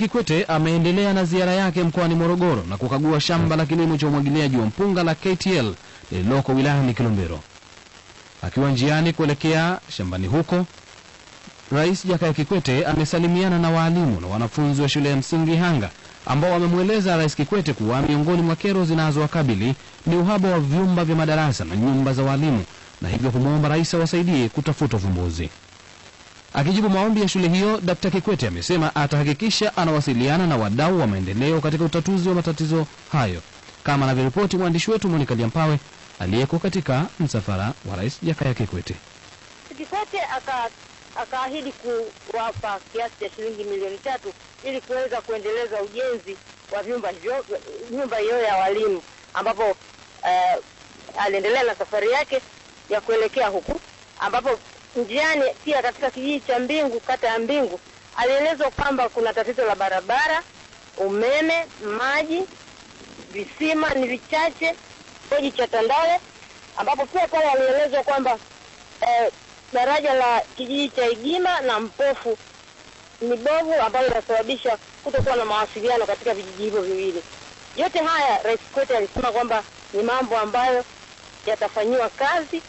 Kikwete ameendelea na ziara yake mkoani Morogoro na kukagua shamba la kilimo cha umwagiliaji wa mpunga la KTL lililoko wilayani Kilombero. Akiwa njiani kuelekea shambani huko, Rais Jakaya Kikwete amesalimiana na waalimu na wanafunzi wa shule ya msingi Hanga ambao wamemweleza Rais Kikwete kuwa miongoni mwa kero zinazowakabili ni uhaba wa vyumba vya madarasa na nyumba za waalimu na hivyo kumwomba rais awasaidie kutafuta uvumbuzi. Akijibu maombi ya shule hiyo, Dkt. Kikwete amesema atahakikisha anawasiliana na wadau wa maendeleo katika utatuzi wa matatizo hayo, kama anavyoripoti mwandishi wetu Monica Liampawe aliyeko katika msafara wa Rais Jakaya Kikwete. Kikwete aka akaahidi kuwapa kiasi cha shilingi milioni tatu ili kuweza kuendeleza ujenzi wa vyumba hivyo nyumba hiyo ya walimu, ambapo uh, aliendelea na safari yake ya kuelekea huku, ambapo njiani pia katika kijiji cha Mbingu, kata ya Mbingu, alielezwa kwamba kuna tatizo la barabara, umeme, maji, visima ni vichache, koji cha Tandale, ambapo pia pale alielezwa kwamba eh, daraja la kijiji cha Igima na Mpofu ni bovu ambalo linasababisha kutokuwa na mawasiliano katika vijiji hivyo viwili. Yote haya Rais Kikwete alisema kwamba ni mambo ambayo yatafanyiwa kazi